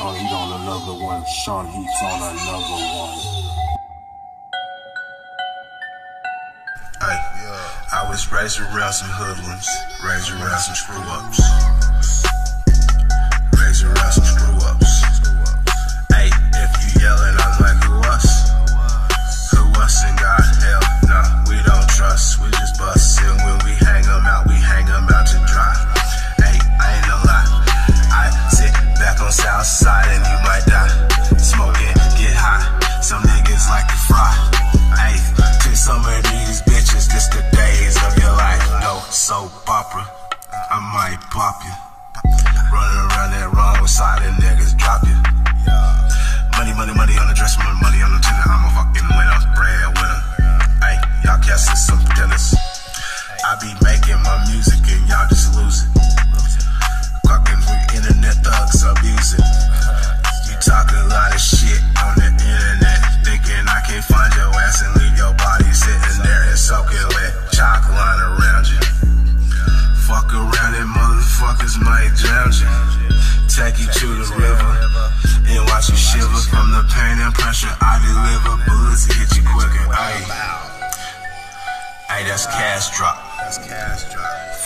Shawn Heat on another one. Shawn Heat's on another one. Hey, I was raised around some hoodlums, raised around some screw ups. Pop you. Running around that wrong side and niggas drop you. Money, money, money on the dress, money,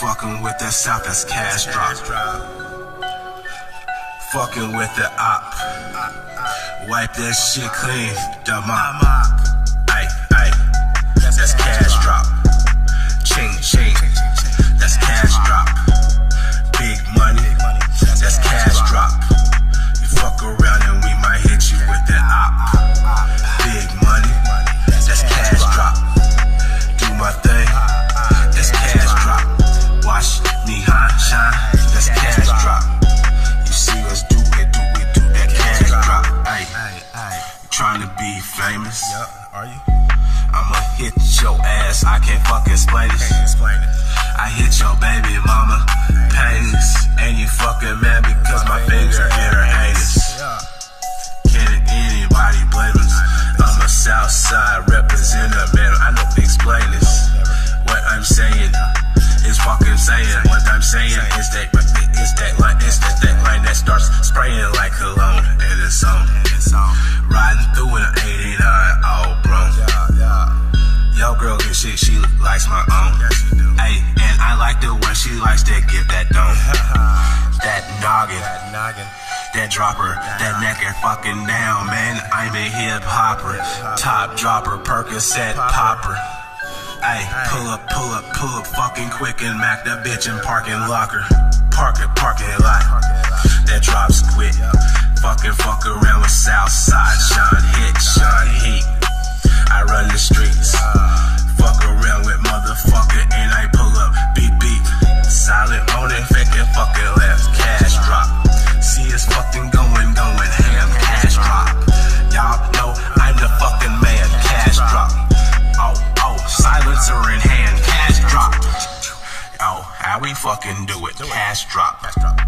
Fucking with the South, that's cash drop. Fucking with the op. Wipe that shit clean, the mop. Ayy, ayy, that's cash drop. Ching, ching, Are you? I'ma hit your ass, I can't fucking explain it. Can't explain it. I hit your baby mama panties, and you fucking mad because my finger in her anus. Yeah. Can anybody blame us? I'm a Southside representative, man. I know explain this. What I'm saying is fucking saying. What I'm saying is that it's that line, it's that, that line that starts spraying like cologne, girl, good shit, she likes my own. Yes, you do. Hey, and I like the way she likes to give that dome. that noggin. That noggin. That dropper, that neck and fucking down, man. I'm a hip hopper, top dropper, Percocet popper. Ay, pull up, pull up, pull up, fucking quick and mac that bitch in parking locker. Park it, parking lot. That drops quick. Fucking fuck around with Southside, fucking do it, cash drop. Cash drop.